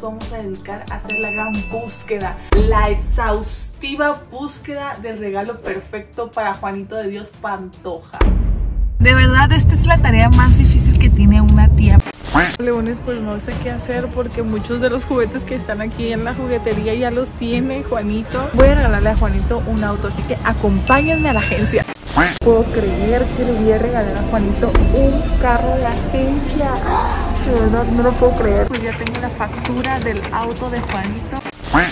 vamos a dedicar a hacer la gran búsqueda, la exhaustiva búsqueda del regalo perfecto para Juanito de Dios Pantoja. De verdad, esta es la tarea más difícil que tiene una tía. Leones, pues no sé qué hacer porque muchos de los juguetes que están aquí en la juguetería ya los tiene Juanito. Voy a regalarle a Juanito un auto, así que acompáñenme a la agencia. Puedo creer que le voy a regalar a Juanito un carro de agencia. De verdad, no lo puedo creer. Pues ya tengo la factura del auto de Juanito.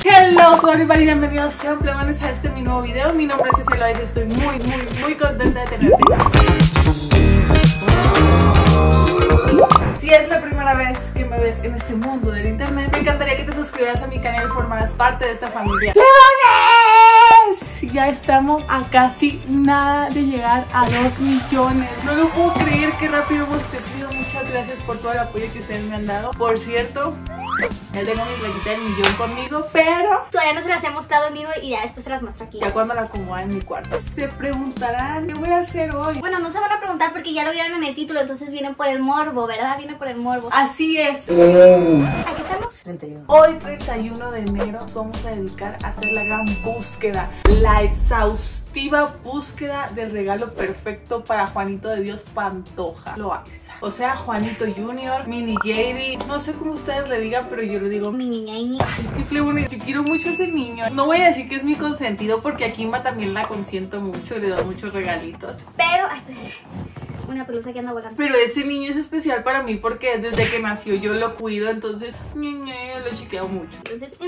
Hello everybody, bienvenidos sean plebanes a este mi nuevo video. Mi nombre es Cecilia y estoy muy, muy, muy contenta de tenerte Si es la primera vez que me ves en este mundo del internet, me encantaría que te suscribas a mi canal y formaras parte de esta familia. ¡Leones! Ya estamos a casi nada de llegar a 2 millones. No lo puedo creer que rápido hemos crecido. Muchas gracias por todo el apoyo que ustedes me han dado. Por cierto, ya tengo mi plaquita del millón conmigo, pero Todavía no se las he mostrado en vivo y ya después se las muestro aquí. ya cuando la acomoda en mi cuarto. Se preguntarán, ¿qué voy a hacer hoy? Bueno, no se van a preguntar porque ya lo vieron en el título, entonces vienen por el morbo, ¿verdad? Vienen por el morbo. Así es. Aquí estamos. 31. Hoy 31 de enero nos vamos a dedicar a hacer la gran búsqueda, la exhaustiva búsqueda del regalo perfecto para Juanito de Dios Pantoja Loaiza. O sea, Juanito Junior, Mini JD, no sé cómo ustedes le digan, pero yo le digo Mi niña y mi... Es que Plebone, yo quiero mucho a ese niño. No voy a decir que es mi consentido porque a Kimba también la consiento mucho y le doy muchos regalitos. Pero, ay, espérense. Una pelusa que anda volando. Pero ese niño es especial para mí porque desde que nació yo lo cuido, entonces lo chiqueo mucho. Entonces.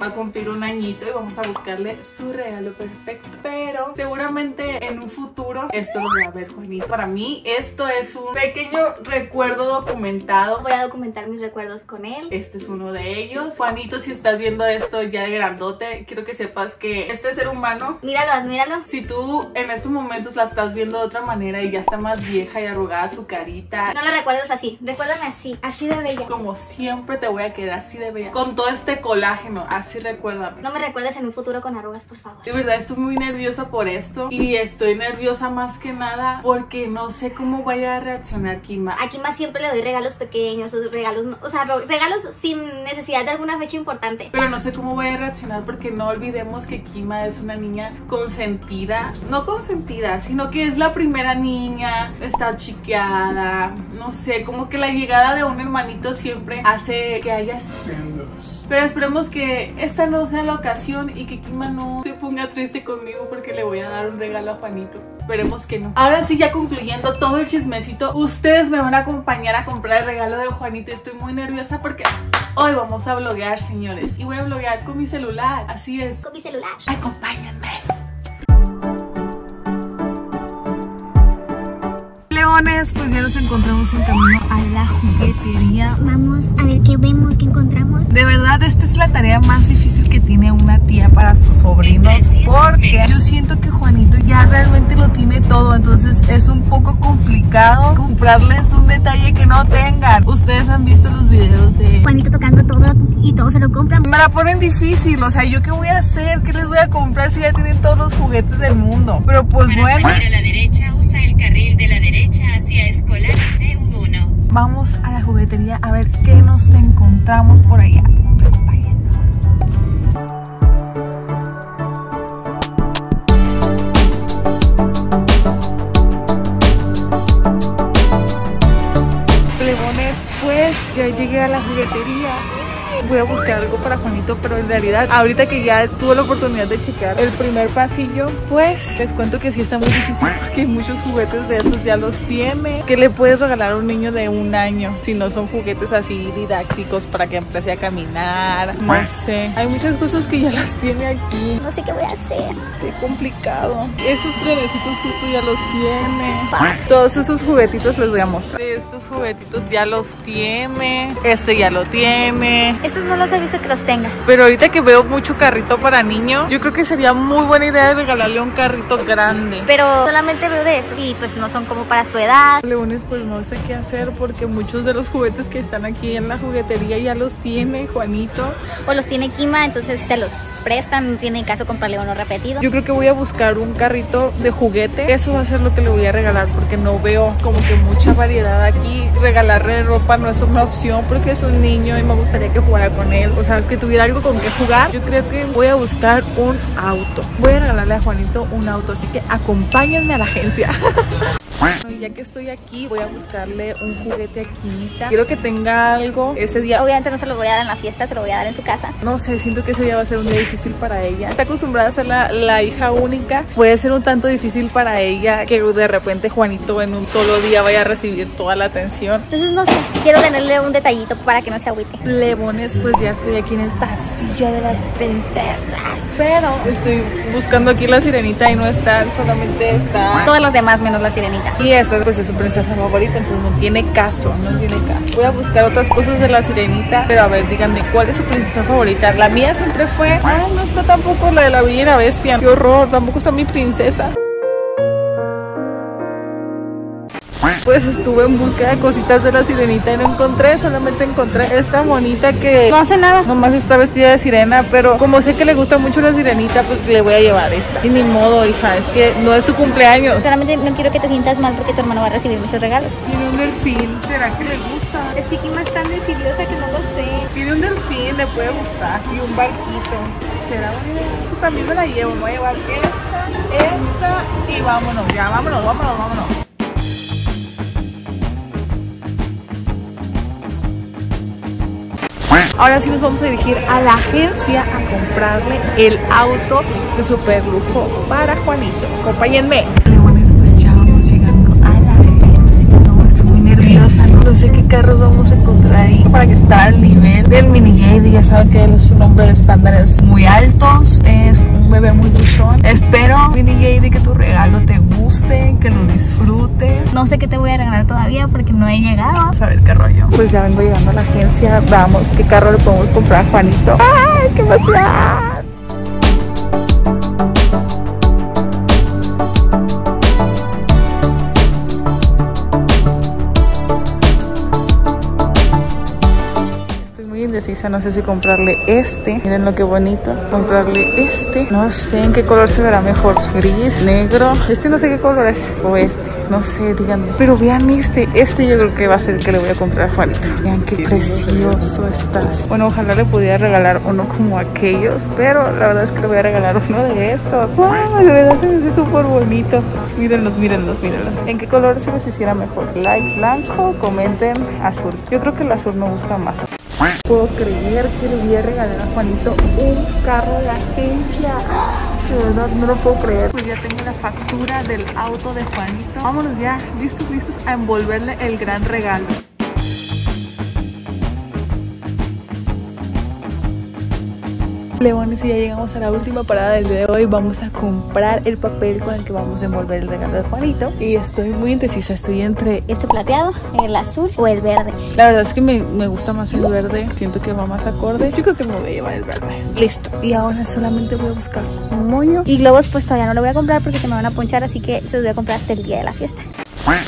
Va a cumplir un añito y vamos a buscarle su regalo perfecto. Pero seguramente en un futuro esto lo voy a ver Juanito. Para mí esto es un pequeño recuerdo documentado. Voy a documentar mis recuerdos con él. Este es uno de ellos. Juanito, si estás viendo esto ya de grandote, quiero que sepas que este ser humano Míralo, admíralo. si tú en estos momentos la estás viendo de otra manera y ya está más vieja y arrugada su carita, No lo recuerdes así, recuérdame así, así de bella. como siempre te voy a quedar así de bella. Con todo este colágeno, así recuérdame. No me recuerdes en un futuro con arrugas, por favor. De verdad estoy muy nerviosa por esto y estoy nerviosa más que nada porque no sé cómo vaya a reaccionar Kima. Aquí más siempre le doy regalos pequeños, o regalos, o sea, regalos sin necesidad de alguna fecha importante. Pero no sé cómo vaya a reaccionar porque no olvidemos que Kima es una niña consentida. No consentida, sino que es la primera niña, está chiqueada. No sé, como que la llegada de un hermanito siempre hace que haya Pero esperemos que esta no sea la ocasión y que Kima no se ponga triste conmigo porque le voy a dar un regalo a Juanito. Esperemos que no. Ahora sí, ya concluyendo todo el chismecito, ustedes me van a acompañar a comprar el regalo de Juanito. Estoy muy nerviosa porque hoy vamos a bloguear, señores. Y voy a bloguear con mi celular. Así es. Con mi celular. Acompáñenme. Pues ya nos encontramos en camino a la juguetería. Vamos a ver qué vemos, qué encontramos. De verdad, esta es la tarea más difícil que tiene una tía para sus sobrinos porque yo siento que Juanito ya realmente lo tiene todo, entonces es un poco complicado comprarles un detalle que no tengan. Ustedes han visto los videos de... Juanito tocando todo y todo se lo compran. Me la ponen difícil, o sea, ¿yo qué voy a hacer? ¿Qué les voy a comprar si ya tienen todos los juguetes del mundo? Pero pues Para bueno, salir a la derecha, usa el carril de la derecha Escolar CU1. vamos a la juguetería a ver qué nos encontramos por allá. Pues ya llegué a la juguetería. Voy a buscar algo para Juanito, pero en realidad, ahorita que ya tuve la oportunidad de checar el primer pasillo, pues les cuento que sí está muy difícil porque muchos juguetes de estos ya los tiene. ¿Qué le puedes regalar a un niño de un año si no son juguetes así didácticos para que empiece a caminar? No sé. Hay muchas cosas que ya las tiene aquí. No sé qué voy a hacer. Qué complicado. Estos trenecitos justo ya los tiene. Todos estos juguetitos les voy a mostrar. Estos juguetitos ya los tiene. Este ya lo tiene. Estos no los he visto que los tenga. Pero ahorita que veo mucho carrito para niño, yo creo que sería muy buena idea regalarle un carrito grande. Pero solamente veo de esos y pues no son como para su edad. Leones, pues no sé qué hacer porque muchos de los juguetes que están aquí en la juguetería ya los tiene Juanito. O los tiene Kima, entonces se los prestan. Tiene caso comprarle uno repetido. Yo creo que voy a buscar un carrito de juguete. Eso va a ser lo que le voy a regalar porque no veo como que mucha variedad aquí. Regalarle ropa no es una opción porque es un niño y me gustaría que jugara con él, o sea, que tuviera algo con que jugar, yo creo que voy a buscar un auto. Voy a regalarle a Juanito un auto, así que acompáñenme a la agencia. ya que estoy aquí, voy a buscarle un juguete a Quinita. Quiero que tenga algo ese día. Obviamente no se lo voy a dar en la fiesta, se lo voy a dar en su casa. No sé, siento que ese día va a ser un día difícil para ella. Está acostumbrada a ser la, la hija única. Puede ser un tanto difícil para ella que de repente Juanito en un solo día vaya a recibir toda la atención. Entonces no sé, quiero tenerle un detallito para que no se agüite. Lebones, pues ya estoy aquí en el pasillo de las princesas. Pero estoy buscando aquí la sirenita y no está, solamente está... Todos los demás menos la sirenita. Y esa pues es su princesa favorita, entonces no tiene caso, no tiene caso. Voy a buscar otras cosas de la sirenita, pero a ver, díganme, ¿cuál es su princesa favorita? La mía siempre fue, ay, no está tampoco la de la Bella y la Bestia. Qué horror, tampoco está mi princesa. Pues estuve en busca de cositas de la sirenita y no encontré, solamente encontré esta monita que No hace nada. nomás está vestida de sirena, pero como sé que le gusta mucho la sirenita, pues le voy a llevar esta. Y ni modo, hija, es que no es tu cumpleaños. Solamente no quiero que te sientas mal porque tu hermano va a recibir muchos regalos. Tiene un delfín, ¿será que le gusta? Es que Kima es tan decidiosa que no lo sé. Tiene un delfín, le puede gustar. Y un barquito. ¿Será idea? Pues también me la llevo. Me voy a llevar esta, esta y vámonos. Ya, vámonos, vámonos, vámonos. Ahora sí nos vamos a dirigir a la agencia a comprarle el auto de super lujo para Juanito. Acompáñenme. Leones, pues ya vamos llegando a la agencia. No, estoy muy nerviosa. No sé qué carros vamos a encontrar ahí para que esté al nivel del mini Jade. Ya saben que él es un hombre de estándares muy altos. Es un bebé muy luchón. Espero, mini Jade, que tu regalo te guste, que lo disfrutes. No sé qué te voy a regalar todavía porque no he llegado. Vamos a ver qué rollo. Pues ya vengo llegando a la agencia. Vamos, ¿qué carro le podemos comprar a Juanito? ¡Ay, qué emoción! No sé si comprarle este. Miren lo que bonito. Comprarle este. No sé en qué color se verá mejor. Gris, negro. Este no sé qué color es. O este. No sé, díganme. Pero vean este. Este yo creo que va a ser el que le voy a comprar a Juanito. Vean qué precioso estás. Bueno, ojalá le pudiera regalar uno como aquellos. Pero la verdad es que le voy a regalar uno de estos. ¡Wow! De verdad se me hace súper bonito. Mírenlos, mírenlos, mírenlos. ¿En qué color se les hiciera mejor? Like blanco, comenten azul. Yo creo que el azul me gusta más. Puedo creer que le voy a regalar a Juanito un carro de agencia. De verdad, no lo puedo creer. Pues ya tengo la factura del auto de Juanito. Vámonos ya, listos, listos a envolverle el gran regalo. Leones y ya llegamos a la última parada del día de hoy. Vamos a comprar el papel con el que vamos a envolver el regalo de Juanito. Y estoy muy indecisa, estoy entre... Este plateado, el azul o el verde. La verdad es que me, me gusta más el verde, siento que va más acorde. Yo creo que me voy a llevar el verde. Listo. Y ahora solamente voy a buscar un moño. Y globos pues todavía no lo voy a comprar porque se me van a ponchar, así que se los voy a comprar hasta el día de la fiesta.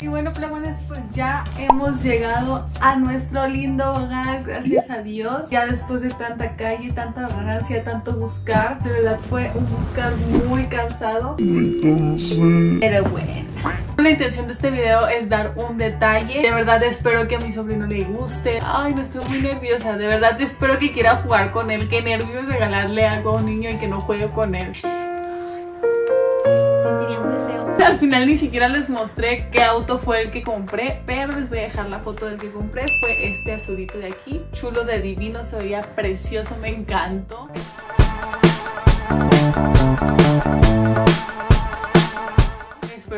Y bueno, plebones, pues ya hemos llegado a nuestro lindo hogar, gracias a Dios. Ya después de tanta calle, tanta vagancia, tanto buscar, de verdad fue un buscar muy cansado. Pero bueno. La intención de este video es dar un detalle. De verdad espero que a mi sobrino le guste. Ay, no estoy muy nerviosa. De verdad espero que quiera jugar con él. Qué nervios regalarle algo a un niño y que no juegue con él. Sentiría muy feo. Al final ni siquiera les mostré qué auto fue el que compré, pero les voy a dejar la foto del que compré. Fue este azulito de aquí, chulo de divino, se veía precioso, me encantó.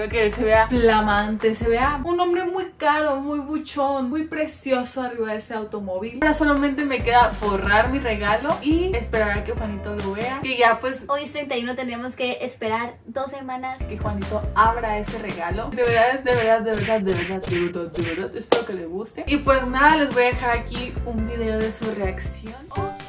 Espero que él se vea flamante, se vea un hombre muy caro, muy buchón, muy precioso arriba de ese automóvil. Ahora solamente me queda forrar mi regalo y esperar a que Juanito lo vea. Que ya pues Hoy es 31, tendríamos que esperar dos semanas. que Juanito abra ese regalo. De verdad, de verdad, de verdad, de verdad, de verdad, de verdad, espero que le guste. Y pues nada, les voy a dejar aquí un video de su reacción. O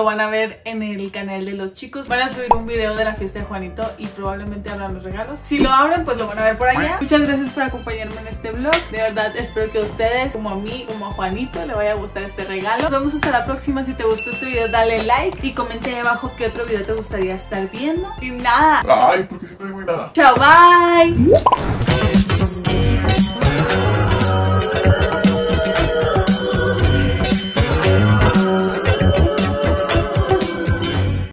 lo van a ver en el canal de los chicos. Van a subir un video de la fiesta de Juanito y probablemente abran los regalos. Si lo abren, pues lo van a ver por allá. Muchas gracias por acompañarme en este vlog. De verdad, espero que a ustedes, como a mí, como a Juanito, le vaya a gustar este regalo. Nos vemos hasta la próxima. Si te gustó este video, dale like y comenta ahí abajo qué otro video te gustaría estar viendo. Y nada. Ay, porque siempre digo nada. Chao, bye.